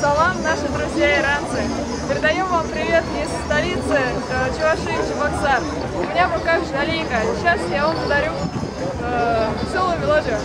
Салам, наши друзья иранцы. Передаем вам привет из столицы э, Чувашии, Чебоксар. У меня в руках жалейка. Сейчас я вам подарю э, целую мелодию.